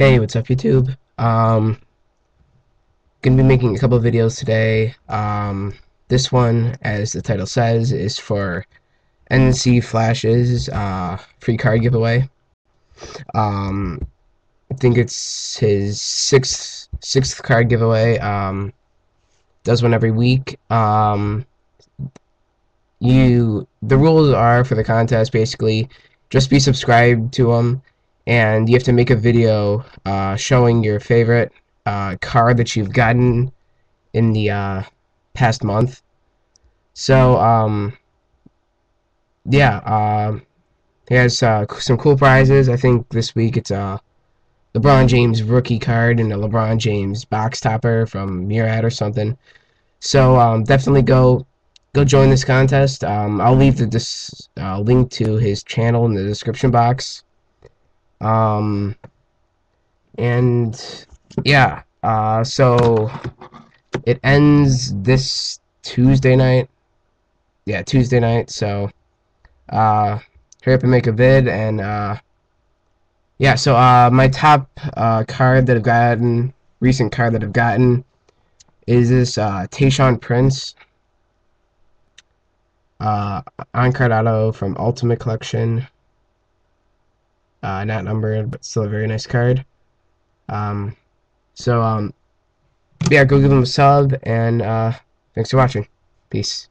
Hey, what's up YouTube? Um, gonna be making a couple videos today. Um, this one, as the title says, is for NCphlash's uh, free card giveaway. Um, I think it's his sixth sixth card giveaway. Um, does one every week. Um, you the rules are for the contest basically just be subscribed to him and you have to make a video uh, showing your favorite uh, card that you've gotten in the uh, past month. So, um, yeah, uh, he has uh, some cool prizes. I think this week it's a LeBron James rookie card and a LeBron James box topper from Murad or something. So um, definitely go go join this contest. Um, I'll leave the uh, link to his channel in the description box. Um, and yeah, uh, so it ends this Tuesday night. Yeah, Tuesday night. So uh, hurry up and make a vid. And uh, yeah, so uh, my top uh, card that I've gotten, recent card that I've gotten, is this uh, Tayshaun Prince. Uh, on card auto from Ultimate Collection. Uh, not numbered, but still a very nice card. Um, so, um, yeah, go give them a sub, and uh, thanks for watching. Peace.